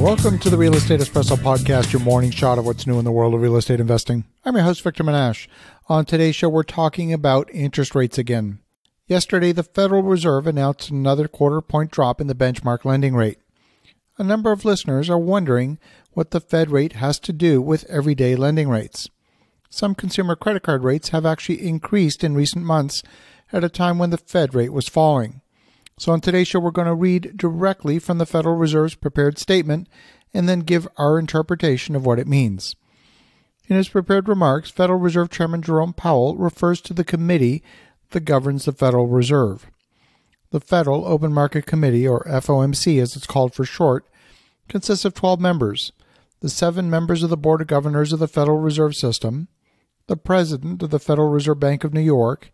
Welcome to the Real Estate Espresso Podcast, your morning shot of what's new in the world of real estate investing. I'm your host, Victor Menasce. On today's show, we're talking about interest rates again. Yesterday, the Federal Reserve announced another quarter point drop in the benchmark lending rate. A number of listeners are wondering what the Fed rate has to do with everyday lending rates. Some consumer credit card rates have actually increased in recent months at a time when the Fed rate was falling. So, on today's show, we're going to read directly from the Federal Reserve's prepared statement and then give our interpretation of what it means. In his prepared remarks, Federal Reserve Chairman Jerome Powell refers to the committee that governs the Federal Reserve. The Federal Open Market Committee, or FOMC as it's called for short, consists of 12 members the seven members of the Board of Governors of the Federal Reserve System, the President of the Federal Reserve Bank of New York,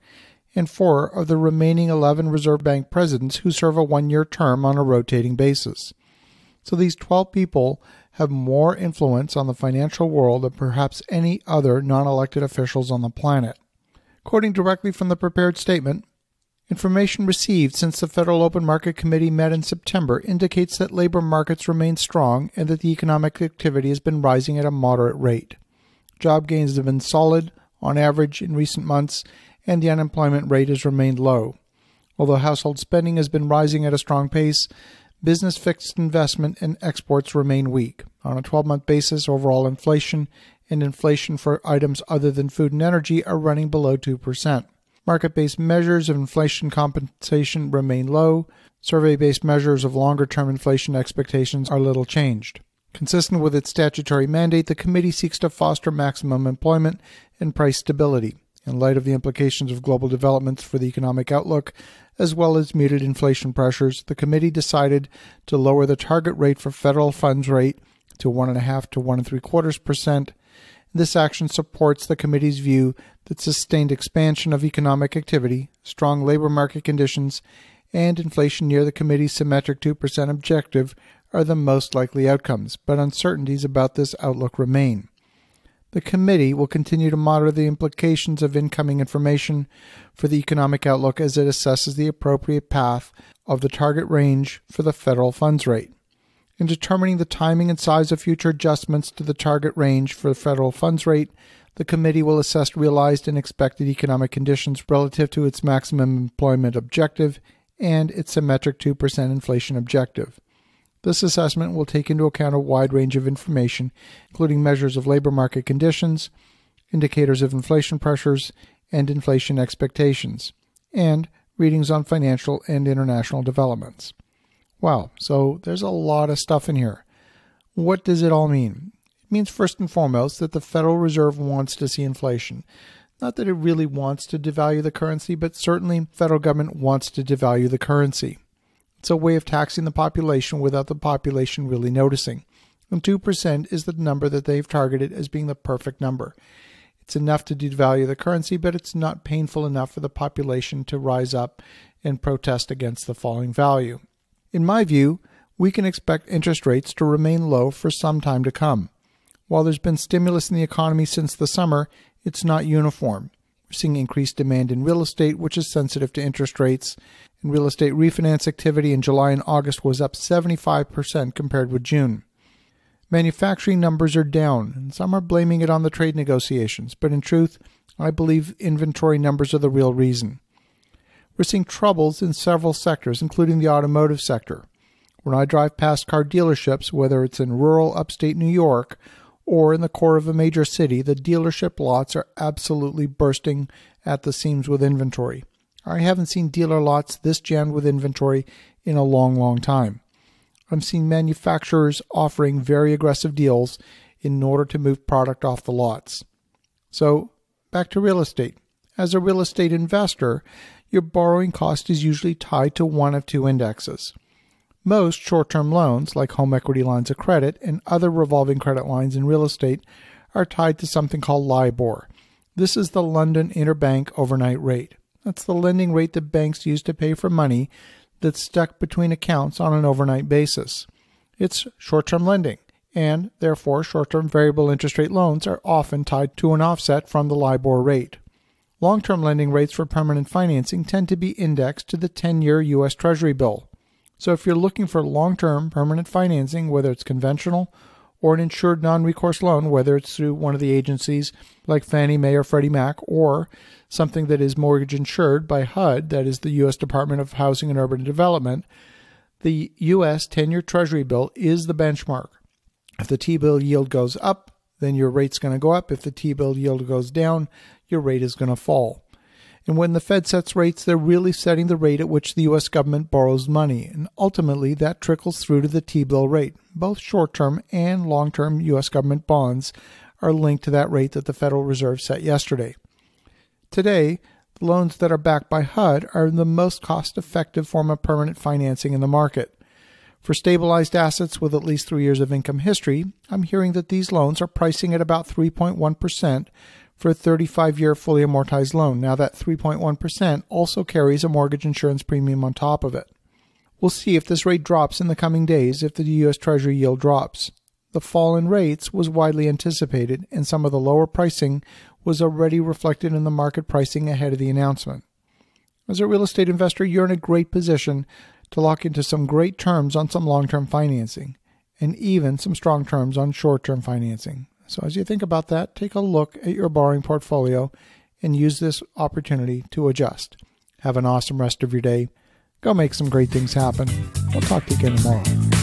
and four of the remaining 11 Reserve Bank presidents who serve a one year term on a rotating basis. So these 12 people have more influence on the financial world than perhaps any other non elected officials on the planet. Quoting directly from the prepared statement, Information received since the Federal Open Market Committee met in September indicates that labor markets remain strong and that the economic activity has been rising at a moderate rate. Job gains have been solid on average in recent months, and the unemployment rate has remained low. Although household spending has been rising at a strong pace, business fixed investment and exports remain weak. On a 12 month basis, overall inflation and inflation for items other than food and energy are running below 2%. Market based measures of inflation compensation remain low. Survey based measures of longer term inflation expectations are little changed. Consistent with its statutory mandate, the committee seeks to foster maximum employment and price stability. In light of the implications of global developments for the economic outlook, as well as muted inflation pressures, the committee decided to lower the target rate for federal funds rate to one and a half to one and three quarters percent. This action supports the committee's view that sustained expansion of economic activity, strong labor market conditions, and inflation near the committee's symmetric 2% objective are the most likely outcomes, but uncertainties about this outlook remain. The committee will continue to monitor the implications of incoming information for the economic outlook as it assesses the appropriate path of the target range for the federal funds rate. In determining the timing and size of future adjustments to the target range for the federal funds rate, the committee will assess realized and expected economic conditions relative to its maximum employment objective and its symmetric 2% inflation objective. This assessment will take into account a wide range of information, including measures of labor market conditions, indicators of inflation pressures, and inflation expectations, and readings on financial and international developments. Wow, so there's a lot of stuff in here. What does it all mean? It means, first and foremost, that the Federal Reserve wants to see inflation. Not that it really wants to devalue the currency, but certainly the federal government wants to devalue the currency. It's a way of taxing the population without the population really noticing. And 2% is the number that they've targeted as being the perfect number. It's enough to devalue the currency, but it's not painful enough for the population to rise up and protest against the falling value. In my view, we can expect interest rates to remain low for some time to come. While there's been stimulus in the economy since the summer, it's not uniform. We're seeing increased demand in real estate, which is sensitive to interest rates, and real estate refinance activity in July and August was up 75% compared with June. Manufacturing numbers are down, and some are blaming it on the trade negotiations, but in truth, I believe inventory numbers are the real reason. We're seeing troubles in several sectors, including the automotive sector. When I drive past car dealerships, whether it's in rural upstate New York or in the core of a major city, the dealership lots are absolutely bursting at the seams with inventory. I haven't seen dealer lots this jammed with inventory in a long, long time. I've seen manufacturers offering very aggressive deals in order to move product off the lots. So, back to real estate. As a real estate investor, your borrowing cost is usually tied to one of two indexes. Most short term loans, like home equity lines of credit and other revolving credit lines in real estate, are tied to something called LIBOR. This is the London Interbank Overnight Rate. That's the lending rate that banks use to pay for money that's stuck between accounts on an overnight basis. It's short term lending, and therefore short term variable interest rate loans are often tied to an offset from the LIBOR rate. Long term lending rates for permanent financing tend to be indexed to the 10 year U.S. Treasury bill. So if you're looking for long term permanent financing, whether it's conventional or an insured non recourse loan, whether it's through one of the agencies like Fannie Mae or Freddie Mac, or something that is mortgage insured by HUD, that is the U.S. Department of Housing and Urban Development, the U.S. 10 year Treasury bill is the benchmark. If the T bill yield goes up, then your rate's going to go up. If the T bill yield goes down, your rate is going to fall. And when the Fed sets rates, they're really setting the rate at which the U.S. government borrows money. And ultimately, that trickles through to the T bill rate. Both short term and long term U.S. government bonds are linked to that rate that the Federal Reserve set yesterday. Today, the loans that are backed by HUD are the most cost effective form of permanent financing in the market. For stabilized assets with at least three years of income history, I'm hearing that these loans are pricing at about 3.1%, for a 35 year fully amortized loan. Now, that 3.1% also carries a mortgage insurance premium on top of it. We'll see if this rate drops in the coming days if the U.S. Treasury yield drops. The fall in rates was widely anticipated, and some of the lower pricing was already reflected in the market pricing ahead of the announcement. As a real estate investor, you're in a great position to lock into some great terms on some long term financing, and even some strong terms on short term financing. So, as you think about that, take a look at your borrowing portfolio and use this opportunity to adjust. Have an awesome rest of your day. Go make some great things happen. We'll talk to you again tomorrow.